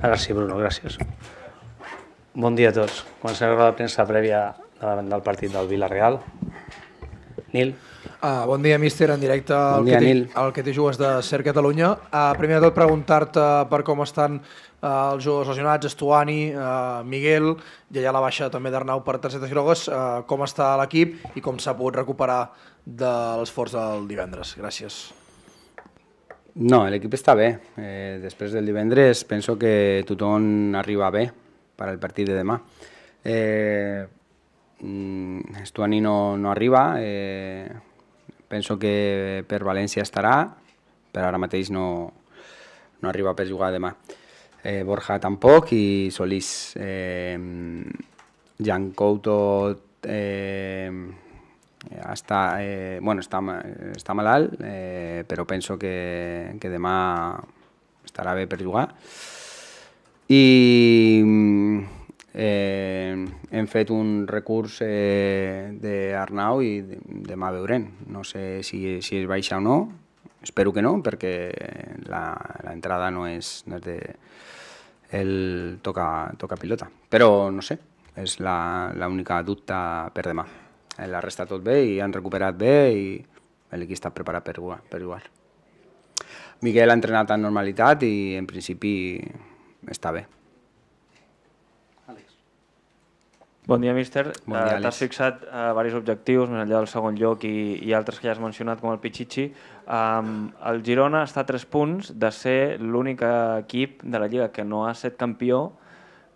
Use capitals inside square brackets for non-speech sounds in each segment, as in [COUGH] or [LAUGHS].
Ara sí, Bruno, gràcies. Bon dia a tots. Començaré la premsa prèvia davant del partit del Villarreal. Nil. Uh, bon dia, míster, en directe bon que Nil. al que t'hi jugues de Ser Catalunya. Uh, primer de tot, preguntar-te per com estan uh, els jugadors lesionats, Estuani, uh, Miguel, i allà la baixa també d'Arnau per targetes grogues, uh, com està l'equip i com s'ha pogut recuperar de l'esforç del divendres. Gràcies. No, l'equip està bé. Eh, després del divendres penso que tothom arriba bé per al partit de demà. Eh, mm, Estuani no, no arriba, eh, penso que per València estarà, però ara mateix no, no arriba per jugar demà. Eh, Borja tampoc i Solís. Eh, Jan Couto eh, està, eh, bueno, està, ma- està malalt, eh, però penso que, que demà estarà bé per jugar. I eh, hem fet un recurs eh, d'Arnau i de- demà veurem. No sé si, si es baixa o no, espero que no, perquè l'entrada no és, no és de... El toca, toca pilota. Però no sé, és l'única dubte per demà. Eh, La resta tot bé i han recuperat bé i l'equip està preparat per jugar. Per jugar. Miguel ha entrenat amb normalitat i en principi està bé. Bon dia, míster. Bon dia, Eh, T'has fixat eh, diversos objectius, més enllà del segon lloc i, i altres que ja has mencionat, com el Pichichi. Um, el Girona està a 3 punts de ser l'únic equip de la Lliga que no ha estat campió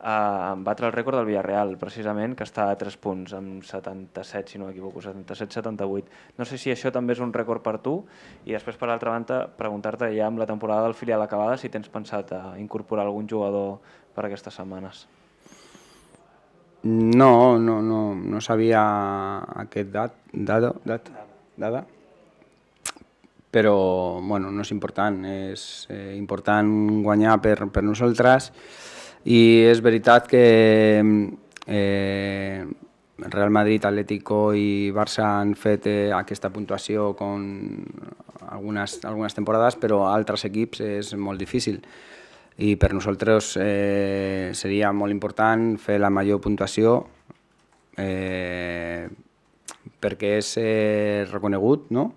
a batre el rècord del Villarreal, precisament, que està a 3 punts, amb 77, si no m'equivoco, 77-78. No sé si això també és un rècord per tu, i després, per altra banda, preguntar-te ja amb la temporada del filial acabada si tens pensat a incorporar algun jugador per aquestes setmanes. No, no, no, no sabia aquest dat, dado, dat, dada, però bueno, no és important, és eh, important guanyar per, per nosaltres i és veritat que eh, Real Madrid, Atlético i Barça han fet eh, aquesta puntuació con algunes, algunes temporades, però altres equips és molt difícil i per nosaltres eh, seria molt important fer la major puntuació eh, perquè és eh, reconegut no?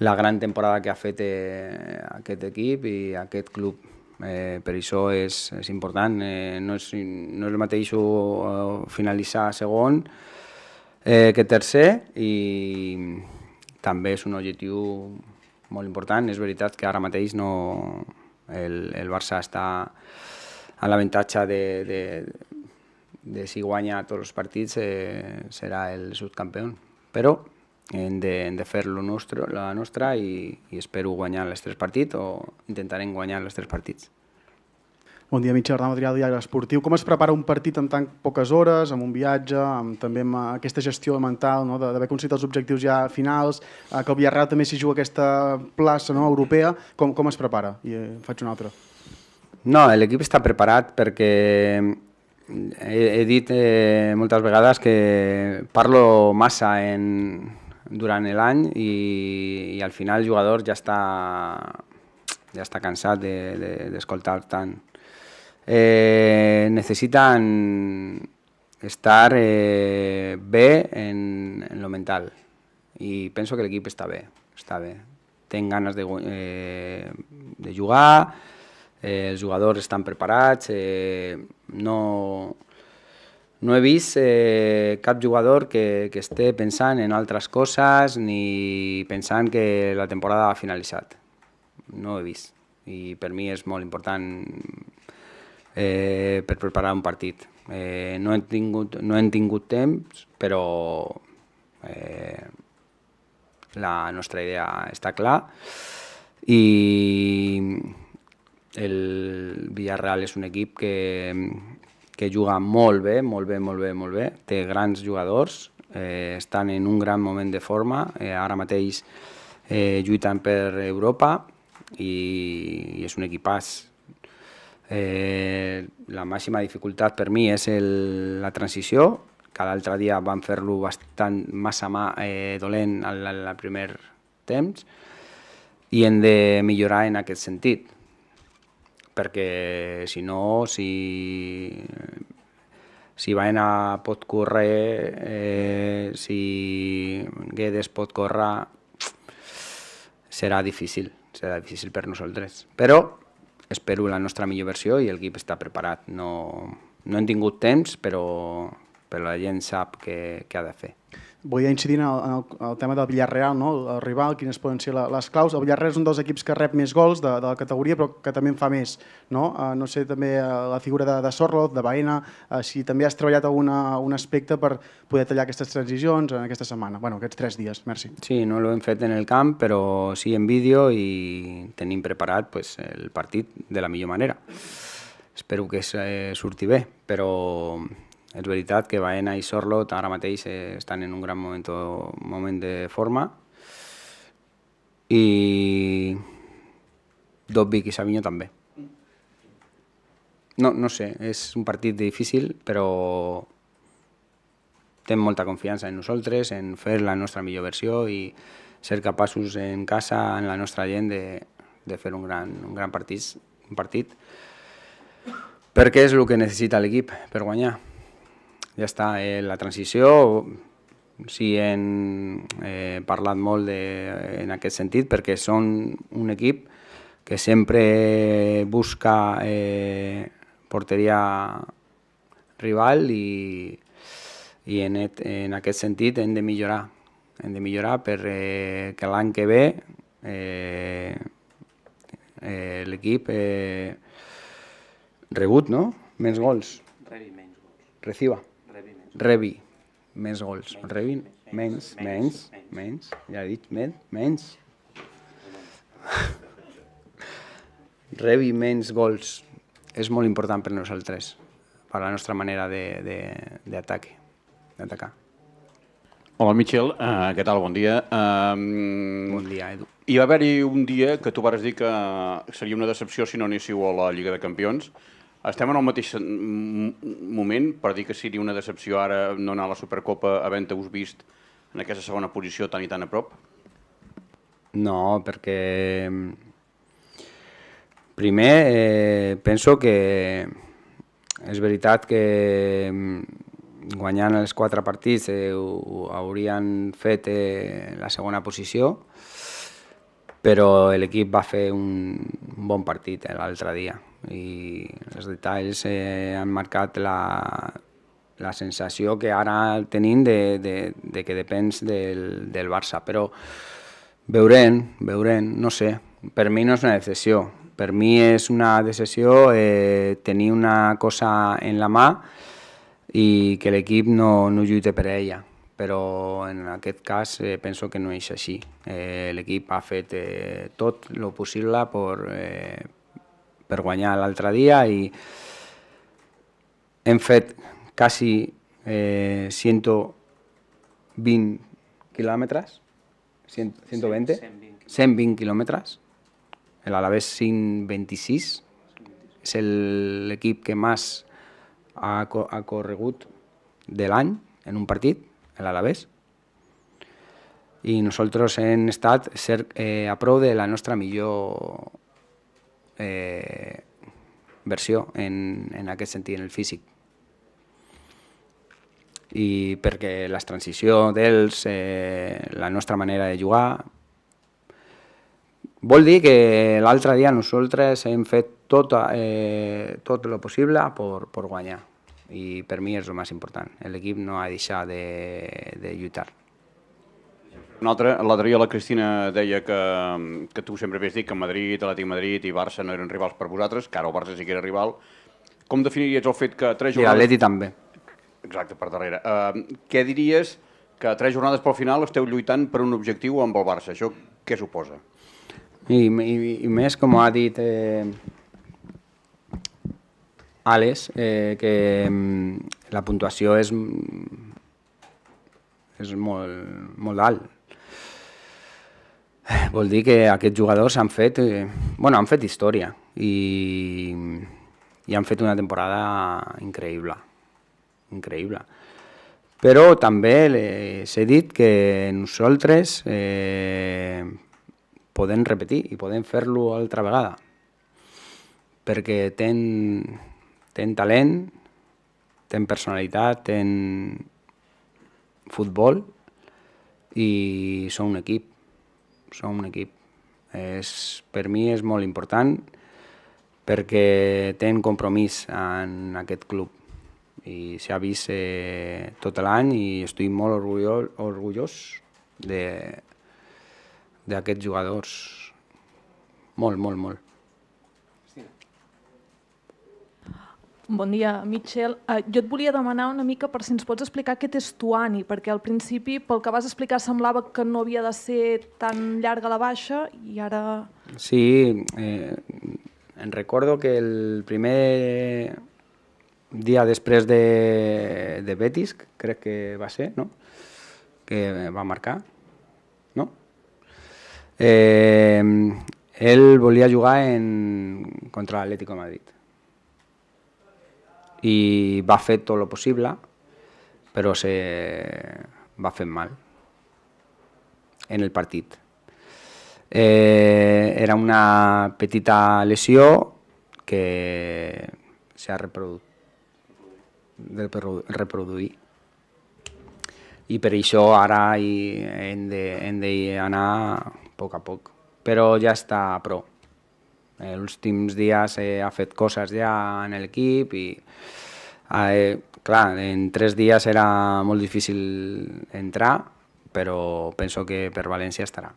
la gran temporada que ha fet eh, aquest equip i aquest club. Eh, per això és, és important. Eh, no, és, no és el mateix eh, finalitzar segon eh, que tercer i també és un objectiu molt important. És veritat que ara mateix no, el, el Barça està a l'avantatge de, de, de si guanya tots els partits eh, serà el subcampió. Però de, hem de fer lo nostre, la nostra i, i espero guanyar els tres partits o intentarem guanyar els tres partits. Bon dia, Mitja Arnau, Adrià, Diari Esportiu. Com es prepara un partit en tan poques hores, amb un viatge, amb també amb eh, aquesta gestió mental, no? de- d'haver aconseguit els objectius ja finals, eh, que el Villarreal també s'hi juga aquesta plaça no? europea, com, com es prepara? I eh, faig una altra. No, l'equip està preparat perquè he, he dit eh, moltes vegades que parlo massa en, durant l'any i, i al final el jugador ja està, ja està cansat d'escoltar de, de, tant. Eh, necessiten estar eh, bé en, en lo mental i penso que l'equip està bé, està bé. Ten ganes de, eh, de jugar, eh, els jugadors estan preparats, eh, no, no he vist eh, cap jugador que, que esté pensant en altres coses ni pensant que la temporada ha finalitzat. No ho he vist. I per mi és molt important eh, per preparar un partit. Eh, no, hem tingut, no hem tingut temps, però eh, la nostra idea està clar i el Villarreal és un equip que, que juga molt bé, molt bé, molt bé, molt bé. Té grans jugadors, eh, estan en un gran moment de forma, eh, ara mateix eh, lluiten per Europa i, i és un equipàs. Eh, la màxima dificultat per mi és el, la transició, que l'altre dia vam fer-lo bastant massa mà, eh, dolent al, al primer temps i hem de millorar en aquest sentit perquè si no, si, si Baena pot córrer, eh, si Guedes pot córrer, serà difícil, serà difícil per nosaltres. Però espero la nostra millor versió i l'equip està preparat. No, no hem tingut temps, però, però la gent sap què, què ha de fer volia incidir en el, en el, el tema del Villarreal, no? el rival, quines poden ser les claus. El Villarreal és un dels equips que rep més gols de, de la categoria, però que també en fa més. No, uh, no sé, també uh, la figura de, de Sorloz, de Baena, uh, si també has treballat alguna, un aspecte per poder tallar aquestes transicions en aquesta setmana, bueno, aquests tres dies. Merci. Sí, no l'hem fet en el camp, però sí en vídeo i tenim preparat pues, el partit de la millor manera. Espero que surti bé, però és veritat que Baena i Sorlot ara mateix eh, estan en un gran moment, moment de forma i Dobbic i Savinho també. No, no sé, és un partit difícil, però tenim molta confiança en nosaltres, en fer la nostra millor versió i ser capaços en casa, en la nostra gent, de, de fer un gran, un gran partit, un partit perquè és el que necessita l'equip per guanyar ja està. Eh, la transició sí hem eh, parlat molt de, en aquest sentit perquè són un equip que sempre busca eh, porteria rival i, i en, et, en aquest sentit hem de millorar hem de millorar per eh, que l'any que ve eh, eh, l'equip eh, rebut no? més gols reciba rebi més gols. Rebi menys, menys, menys, ja he dit, menys, [LAUGHS] menys. rebi menys gols és molt important per nosaltres, per la nostra manera d'ataque, d'atacar. Hola, Michel, uh, què tal? Bon dia. Uh, bon dia, Edu. Hi va haver-hi un dia que tu vas dir que seria una decepció si no anéssiu a la Lliga de Campions. Estem en el mateix moment per dir que seria una decepció ara no anar a la Supercopa havent-vos vist en aquesta segona posició tan i tan a prop? No, perquè primer eh, penso que és veritat que guanyant els quatre partits eh, ho haurien fet eh, la segona posició, però l'equip va fer un, un bon partit eh, l'altre dia. I els detalls eh, han marcat la, la sensació que ara tenim de, de, de que depens del, del Barça, però veurem, veurem, no sé, per mi no és una decepció, per mi és una decepció eh, tenir una cosa en la mà i que l'equip no, no lluita per ella però en aquest cas eh, penso que no és així. Eh, L'equip ha fet eh, tot el possible per, eh, per guanyar l'altre dia i hem fet quasi eh, 120 quilòmetres, 120, 120 quilòmetres, l'Alavés 126, és l'equip que més ha, ha corregut de l'any en un partit, l'Alavés, i nosaltres hem estat ser, eh, a prou de la nostra millor eh, versió en, en aquest sentit, en el físic. I perquè la transició d'ells, eh, la nostra manera de jugar, vol dir que l'altre dia nosaltres hem fet tot, eh, tot el possible per, per guanyar i per mi és el més important. L'equip no ha de deixar de, de lluitar. L'altre dia la Cristina deia que, que tu sempre havies dit que Madrid, Atlètic Madrid i Barça no eren rivals per vosaltres, que ara el Barça sí que era rival. Com definiries el fet que tres jornades... I l'Atleti també. Exacte, per darrere. Uh, què diries que tres jornades pel final esteu lluitant per un objectiu amb el Barça? Això què suposa? I, i, i més, com ha dit eh, Ales, eh, que mm, la puntuació és, és molt, molt alt vol dir que aquests jugadors han fet, eh, bueno, han fet història i, i han fet una temporada increïble, increïble. Però també s'he dit que nosaltres eh, podem repetir i podem fer-lo altra vegada perquè ten, ten talent, ten personalitat, ten futbol i són un equip. Som un equip. És, per mi és molt important perquè ten compromís en aquest club i s'ha vist eh, tot l'any i estic molt orgullós, orgullós d'aquests jugadors. Molt, molt, molt. Bon dia, Mitchell. Uh, jo et volia demanar una mica per si ens pots explicar què és Tuani, perquè al principi, pel que vas explicar, semblava que no havia de ser tan llarga la baixa i ara... Sí, eh, em recordo que el primer dia després de, de Betis, crec que va ser, no? que va marcar, no? Eh, ell volia jugar en, contra l'Atlético de Madrid i va fer tot el possible, però se va fer mal en el partit. Eh, era una petita lesió que s'ha reproduït reproduir. I per això ara hi hem d'anar a poc a poc. Però ja està a prou. Els últims dies eh, ha fet coses ja en l'equip i eh, clar, en tres dies era molt difícil entrar, però penso que per València estarà.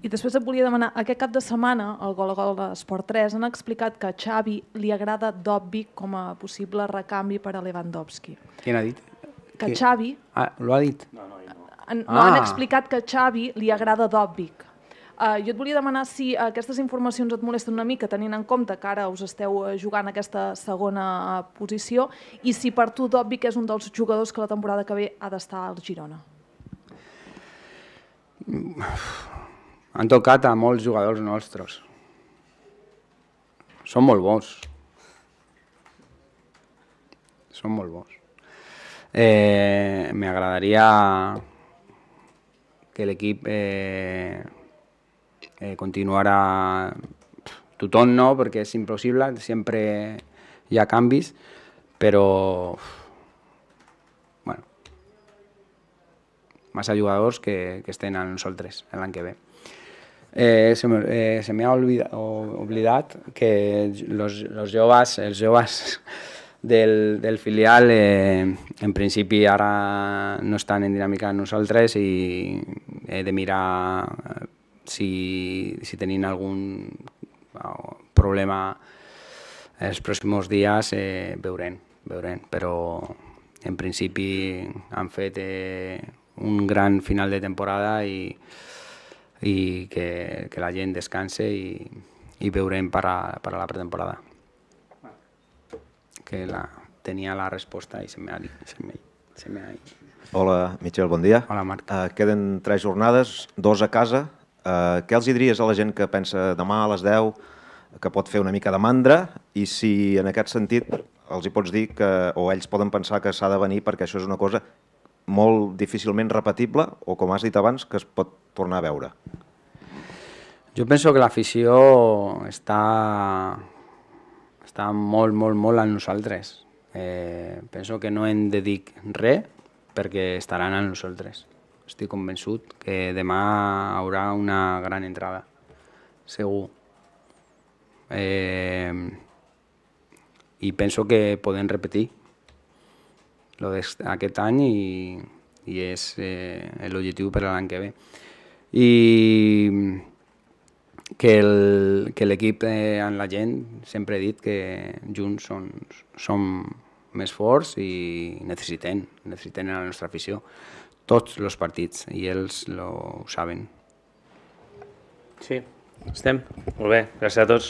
I després et volia demanar, aquest cap de setmana, al Gol a Gol d'Esport 3, han explicat que a Xavi li agrada Dobby com a possible recanvi per a Lewandowski. Qui ha dit? Que? Xavi... Ah, lo ha dit? No, no, no. Han, no han Ah. explicat que a Xavi li agrada Dobbic. Uh, jo et volia demanar si aquestes informacions et molesten una mica, tenint en compte que ara us esteu eh, jugant aquesta segona eh, posició, i si per tu Dobbic és un dels jugadors que la temporada que ve ha d'estar al Girona. Han tocat a molts jugadors nostres. Són molt bons. Són molt bons. Eh, M'agradaria que l'equip eh, eh, continuara... Tothom no, perquè és impossible, sempre hi ha canvis, però bueno, massa jugadors que, que estem a nosaltres l'any que ve. Eh, se me, eh, se m'ha oblidat, oblidat que los, los joves, els joves del, del filial eh, en principi ara no estan en dinàmica amb nosaltres i he de mirar si, si tenim algun eh, problema els pròxims dies eh, veurem, veurem, però en principi han fet eh, un gran final de temporada i, i que, que la gent descanse i, i veurem per a, per a la pretemporada. Que la, tenia la resposta i se m'ha dit. Se m'ha se m'ha dit. Hola, Michel, bon dia. Hola, Marc. Uh, queden tres jornades, dos a casa. Uh, què els diries a la gent que pensa demà a les 10 que pot fer una mica de mandra i si en aquest sentit els hi pots dir que, o ells poden pensar que s'ha de venir perquè això és una cosa molt difícilment repetible o, com has dit abans, que es pot tornar a veure? Jo penso que l'afició està, està molt, molt, molt amb nosaltres. Eh, penso que no hem de dir res perquè estaran amb nosaltres. Estic convençut que demà haurà una gran entrada, segur. Eh, I penso que podem repetir lo d'aquest any i, i és eh, l'objectiu per a l'any que ve. I que l'equip eh, amb la gent sempre he dit que junts són, som més forts i necessitem, necessitem la nostra afició tots els partits i ells lo, saben. Sí, estem. Molt bé, gràcies a tots.